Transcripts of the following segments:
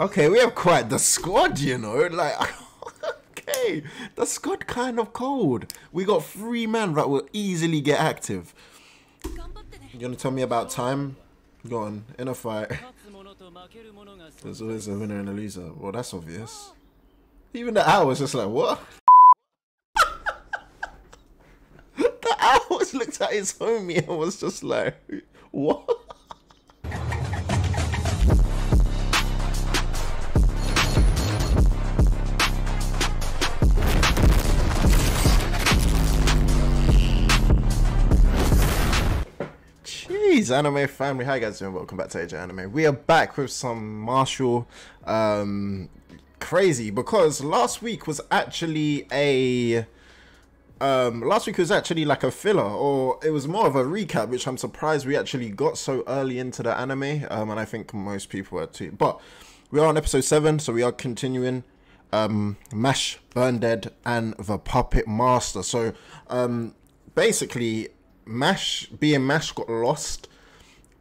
Okay, we have quite the squad, you know. Like, okay, the squad kind of cold. We got three men that will easily get active. You gonna tell me about time? Go on, in a fight. There's always a winner and a loser. Well, that's obvious. Even the owl was just like, what? the owl looked at his homie and was just like, what? Anime family, how you guys doing? Welcome back to AJ Anime. We are back with some Mashle. Um, crazy because last week was actually a um last week was actually like a filler or it was more of a recap which i'm surprised we actually got so early into the anime um and i think most people are too but we are on episode 7 so we are continuing um mash burn dead and the puppet master so um basically mash being mash got lost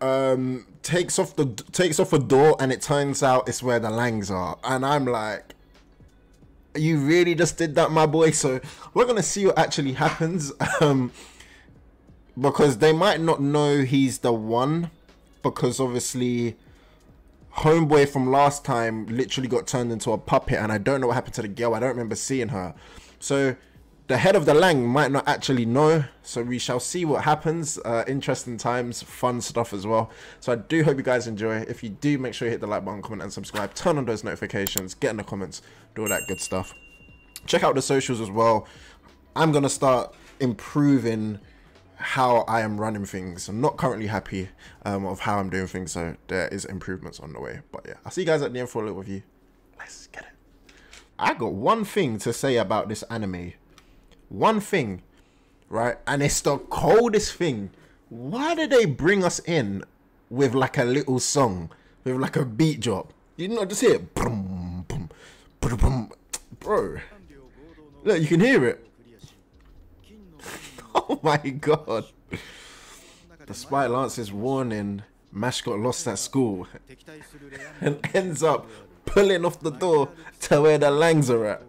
um takes off the takes off a door and it turns out it's where the langs are. And i'm like you really just did that my boy? So we're gonna see what actually happens um because they might not know he's the one because obviously homeboy from last time literally got turned into a puppet and i don't know what happened to the girl. I don't remember seeing her. So the head of the Lang might not actually know, so we shall see what happens. Uh, interesting times, fun stuff as well. So I do hope you guys enjoy. If you do, make sure you hit the like button, comment, and subscribe. Turn on those notifications, get in the comments, do all that good stuff. Check out the socials as well. I'm gonna start improving how I am running things. I'm not currently happy um, of how I'm doing things, so there is improvements on the way. But yeah, I'll see you guys at the end for a little review. Let's get it. I got one thing to say about this anime one thing, right? And it's the coldest thing. Why did they bring us in with like a little song, with like a beat drop? You know, just hear it. Boom, boom, boom. Bro, look, you can hear it. oh my god. Despite Lance's warning, Mash got lost at school and ends up pulling off the door to where the Langs are at.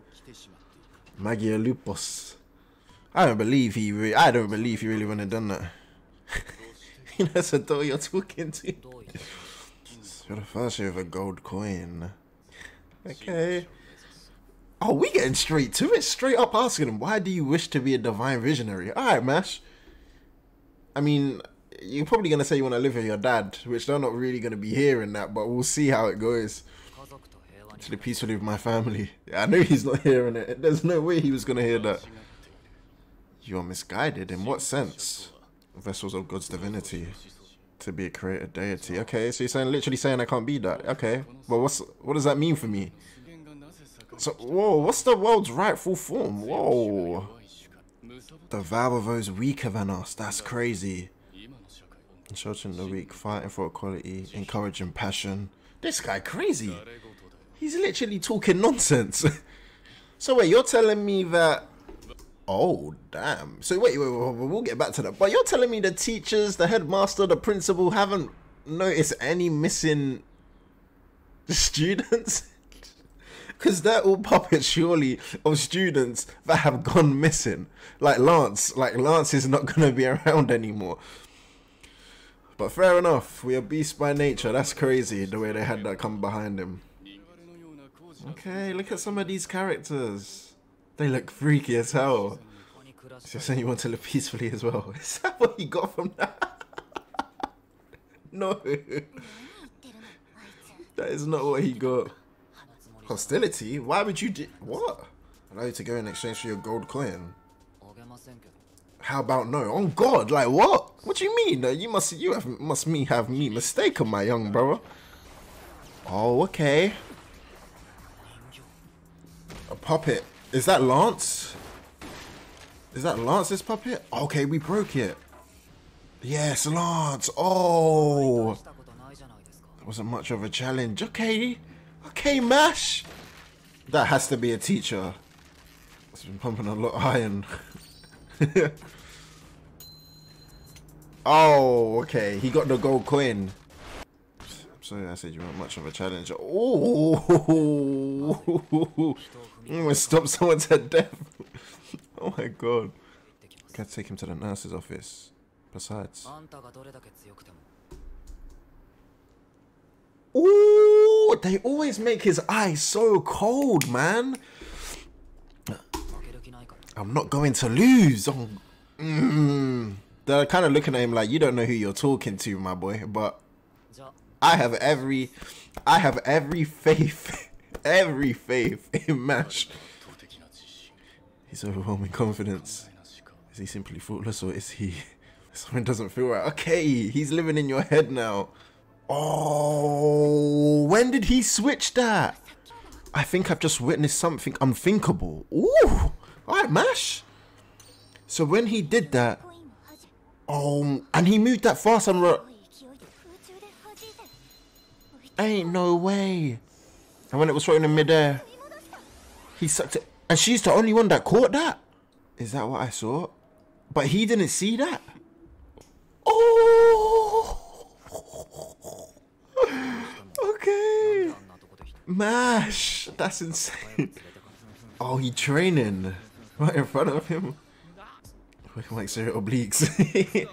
Magia Lupus. I don't believe he. Re- I don't believe he really wouldn't have done that. that's a door you're talking to. The first year of a gold coin. Okay. Oh, we getting straight to it. Straight up asking him, why do you wish to be a divine visionary? All right, Mash. I mean, you're probably gonna say you want to live with your dad, which they're not really gonna be hearing that, but we'll see how it goes. The peacefully with my family. Yeah, I know he's not hearing it. There's no way he was gonna hear that. You're misguided. In what sense? Vessels of God's divinity. To be a created deity. Okay, so you're saying literally saying I can't be that. Okay. But what's what does that mean for me? So whoa, what's the world's rightful form? Whoa. The vow of those weaker than us. That's crazy. Sheltering the weak, fighting for equality, encouraging passion. This guy crazy. He's literally talking nonsense. so wait, you're telling me that Oh, damn. So wait, wait, wait, we'll get back to that. But you're telling me the teachers, the headmaster, the principal haven't noticed any missing students? Because they're all puppets, surely, of students that have gone missing. Like Lance. Like, Lance is not going to be around anymore. But fair enough. We are beasts by nature. That's crazy, the way they had that come behind him. Okay, look at some of these characters. They look freaky as hell. So you're saying you want to live peacefully as well? Is that what you got from that? no. that is not what he got. Hostility? Why would you do- What? Allow you to go in exchange for your gold coin. How about no? On God, like what? What do you mean? You must you have must me have me mistaken, my young brother. Oh, okay. A puppet. Is that Lance? Is that Lance's puppet? Okay, we broke it. Yes, Lance. Oh. That wasn't much of a challenge. Okay. Okay, Mash. That has to be a teacher. It's been pumping a lot of iron. oh, okay. He got the gold coin. So I said you weren't much of a challenger. Oh, almost stopped someone to death. oh my god. can't take him to the nurse's office. Besides. Ooh, they always make his eyes so cold, man. I'm not going to lose. Oh, mm. They're kind of looking at him like, you don't know who you're talking to, my boy. But I have every, I have every faith, every faith in Mash. His overwhelming confidence. Is he simply thoughtless or is he? Something doesn't feel right. Okay, he's living in your head now. Oh, when did he switch that? I think I've just witnessed something unthinkable. Ooh, all right, Mash. So when he did that, um, and he moved that fast, I'm Ain't no way. And when it was thrown in midair, he sucked it. And she's the only one that caught that. Is that what I saw? But he didn't see that. Oh! Okay. Mash. That's insane. Oh, he training. Right in front of him. Like serial obliques.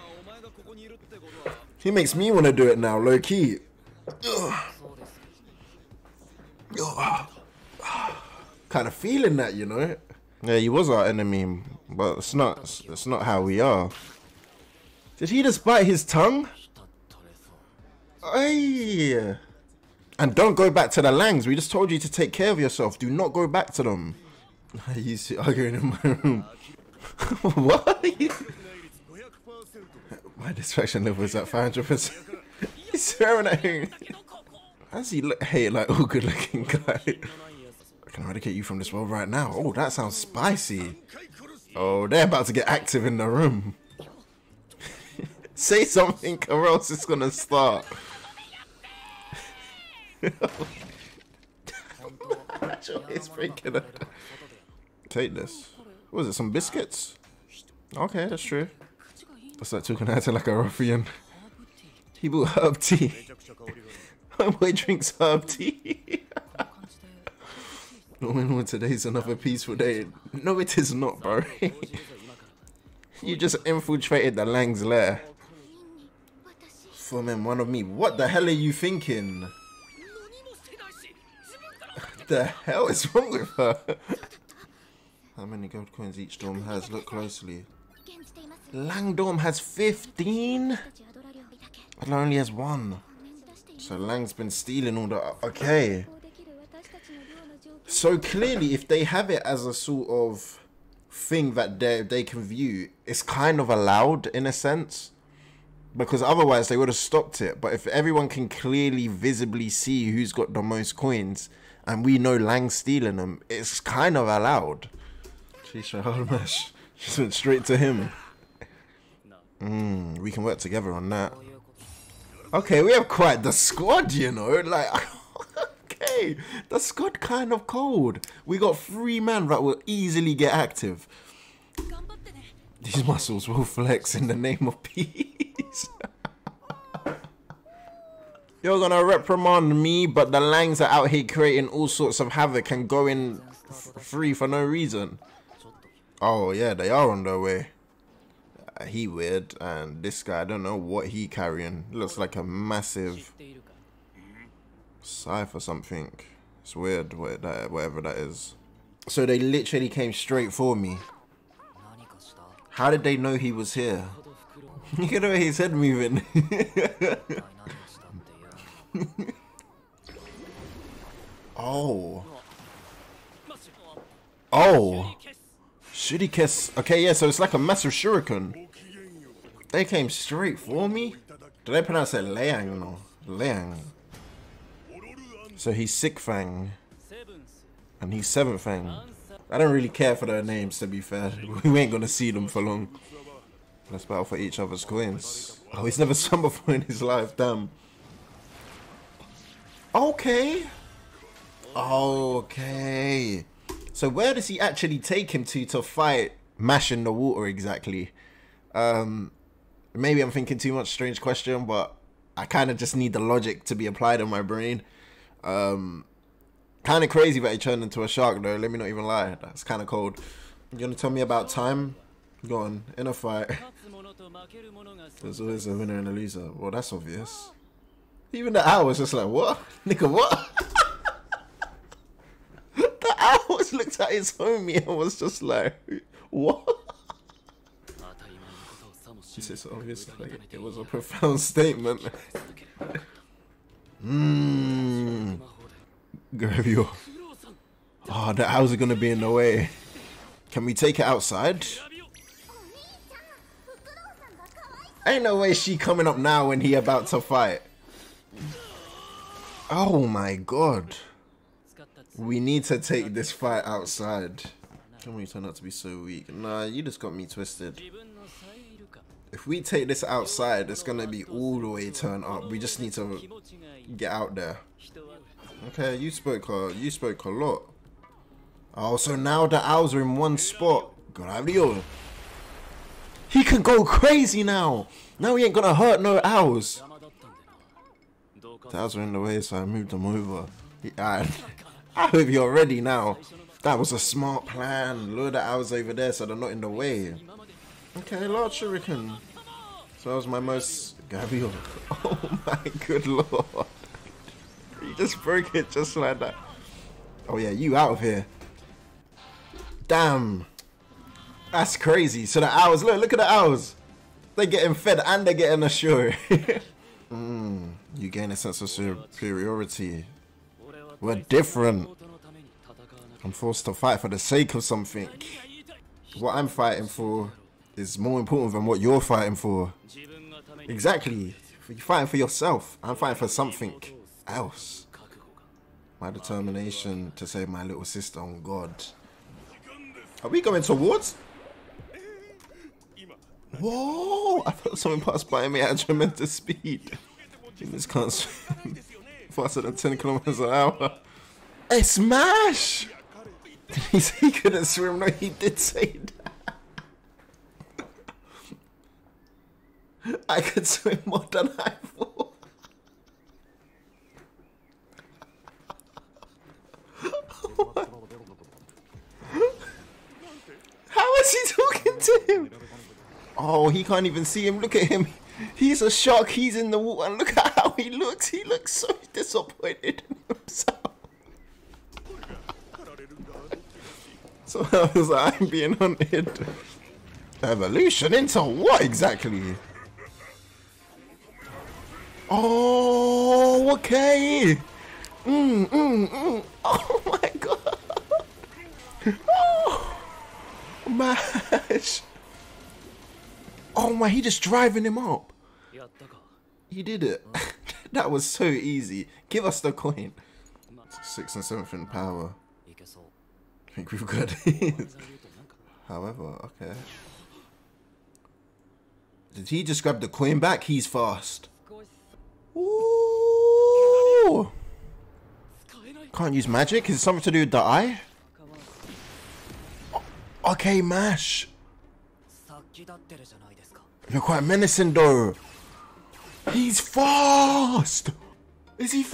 he makes me want to do it now, low key. Ugh. kind of feeling that, you know. Yeah, he was our enemy, but it's not. It's not how we are. Did he just bite his tongue? Aye. And don't go back to the Langs. We just told you to take care of yourself. Do not go back to them. He's arguing in my room. what? my distraction level is at 500%. He's swearing at him. How does he look, hey, like all good looking guy? Can eradicate you from this world right now. Oh, that sounds spicy. Oh, they're about to get active in the room. Say something or else it's gonna start. it's freaking out. Take this. What was it? Some biscuits? Okay, that's true. What's that talking acting like a ruffian? He bought herb tea. My boy drinks herb tea. Linwood, today's another peaceful day. No, it is not, bro. you just infiltrated the Lang's lair. Foreman, one of me. What the hell are you thinking? the hell is wrong with her? How many gold coins each dorm has? Look closely. Lang dorm has 15? But only has one. So Lang's been stealing all the... Okay. So clearly, if they have it as a sort of thing that they they can view, it's kind of allowed in a sense, because otherwise they would have stopped it. But if everyone can clearly, visibly see who's got the most coins, and we know Lang's stealing them, it's kind of allowed. Shisha Harmash just went straight to him. Mm, we can work together on that. Okay, we have quite the squad, you know. Like. way. That's got kind of cold. We got three men that will easily get active. These muscles will flex in the name of peace. You're gonna reprimand me, but the Langs are out here creating all sorts of havoc and going free for no reason. Oh yeah, they are on their way. Uh, he weird, and this guy, I don't know what he carrying. Looks like a massive Cypher something. It's weird, whatever that is. So they literally came straight for me. How did they know he was here? You can hear his head moving. oh. Oh. Should he kiss? Okay, yeah, so it's like a massive shuriken. They came straight for me? Did they pronounce it Leang? No. Leang. So he's Sick Fang. And he's seven Fang. I don't really care for their names, to be fair. We ain't gonna see them for long. Let's battle for each other's coins. Oh, he's never summoned before in his life, damn. Okay. Okay. So where does he actually take him to to fight Mash in the water exactly? Um, maybe I'm thinking too much, strange question, but I kind of just need the logic to be applied in my brain. Um, kind of crazy that he turned into a shark though. Let me not even lie. That's kind of cold. You gonna tell me about time? Go on, in a fight. There's always a winner and a loser. Well, that's obvious. Even the owl was just like, what? Nigga, what? the owl was looked at his homie and was just like, what? This is obviously, like, it was a profound statement. Mmm grab you. Oh, ah, the house is gonna be in the way. Can we take it outside? Ain't no way she coming up now when he about to fight. Oh my god. We need to take this fight outside. Can we turn out to be so weak? Nah, you just got me twisted. If we take this outside, it's gonna be all the way turned up. We just need to get out there. Okay, you spoke a, you spoke a lot. Oh, so now the owls are in one spot. Gravio. He can go crazy now. Now he ain't gonna hurt no owls. The owls are in the way, so I moved them over. I, I hope you're ready now. That was a smart plan. Lure the owls over there so they're not in the way. Okay, large shuriken. So that was my most... Gabriel. Oh my good lord. just broke it just like that. Oh yeah, you out of here. Damn. That's crazy. So the owls, look, look at the owls. They're getting fed and they're getting assured. mm, you gain a sense of superiority. We're different. I'm forced to fight for the sake of something. What I'm fighting for is more important than what you're fighting for. Exactly. You're fighting for yourself. I'm fighting for something else. My determination to save my little sister on God. Are we going towards? Whoa! I felt someone pass by me at tremendous speed. Humans can't swim faster than 10 kilometers an hour. A smash! he he couldn't swim. No, he did say that. I could swim more than I thought. How is he talking to him? Oh, he can't even see him. Look at him. He's a shark. He's in the water. Look at how he looks. He looks so disappointed in himself. So I was like, I'm being hunted. Evolution into what exactly? Oh, okay. Mm, mm, mm. Oh my god. Oh, Oh my, he just driving him up. He did it. that was so easy. Give us the coin. Six and seventh in power. I think we've got it. However, okay. Did he just grab the coin back? He's fast. Ooh! Can't use magic? Is it something to do with the eye? Okay, Mash. You're quite menacing, though. He's fast. Is he?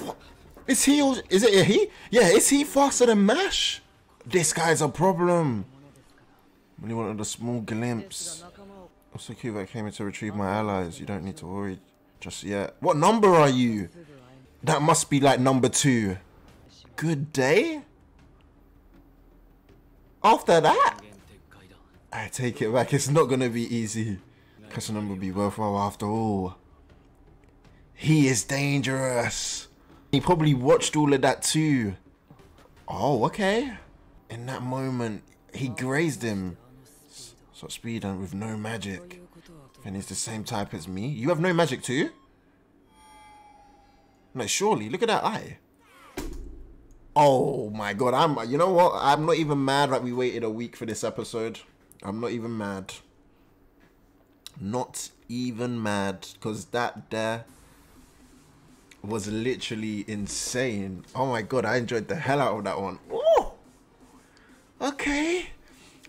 Is he? Is it he? Yeah, is he faster than Mash? This guy's a problem. Only wanted a small glimpse. Also, Kuvak came here to retrieve my allies. You don't need to worry just yet. What number are you? That must be like number two. Good day? After that? I take it back. It's not going to be easy. Casanova will be worthwhile after all. He is dangerous. He probably watched all of that too. Oh, okay. In that moment, he grazed him. So speed and with no magic. And he's the same type as me. You have no magic too? No, surely. Look at that eye. Oh my god, I'm you know what? I'm not even mad that we waited a week for this episode. I'm not even mad. Not even mad. Cause that there was literally insane. Oh my god, I enjoyed the hell out of that one. Ooh! Okay.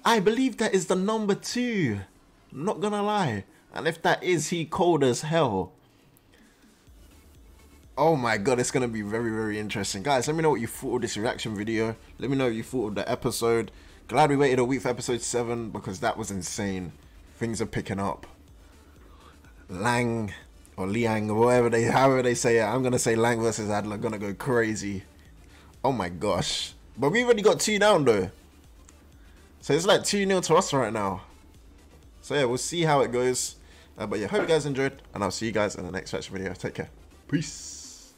I believe that is the number two. Not gonna lie. And if that is he cold as hell. Oh my god, it's gonna be very, very interesting. Guys, let me know what you thought of this reaction video. Let me know what you thought of the episode. Glad we waited a week for episode 7 because that was insane. Things are picking up. Lang or Liang or whatever they however they say it. I'm gonna say Lang versus Adler gonna go crazy. Oh my gosh. But we've already got two down though. So it's like 2 0 to us right now. So yeah, we'll see how it goes. Uh, but yeah, hope you guys enjoyed, and I'll see you guys in the next reaction video. Take care. Peace.